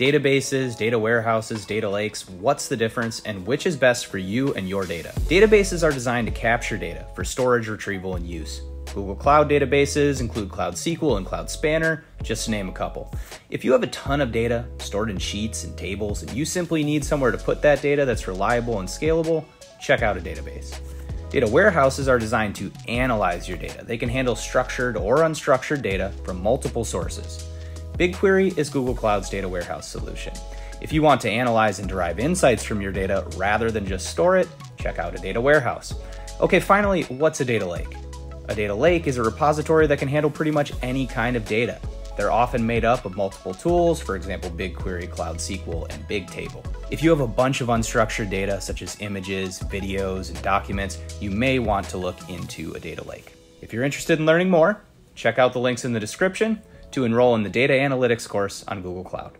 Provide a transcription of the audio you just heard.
Databases, data warehouses, data lakes, what's the difference, and which is best for you and your data? Databases are designed to capture data for storage, retrieval, and use. Google Cloud databases include Cloud SQL and Cloud Spanner, just to name a couple. If you have a ton of data stored in sheets and tables, and you simply need somewhere to put that data that's reliable and scalable, check out a database. Data warehouses are designed to analyze your data. They can handle structured or unstructured data from multiple sources. BigQuery is Google Cloud's data warehouse solution. If you want to analyze and derive insights from your data rather than just store it, check out a data warehouse. Okay, finally, what's a data lake? A data lake is a repository that can handle pretty much any kind of data. They're often made up of multiple tools, for example, BigQuery, Cloud SQL, and Bigtable. If you have a bunch of unstructured data, such as images, videos, and documents, you may want to look into a data lake. If you're interested in learning more, check out the links in the description to enroll in the Data Analytics course on Google Cloud.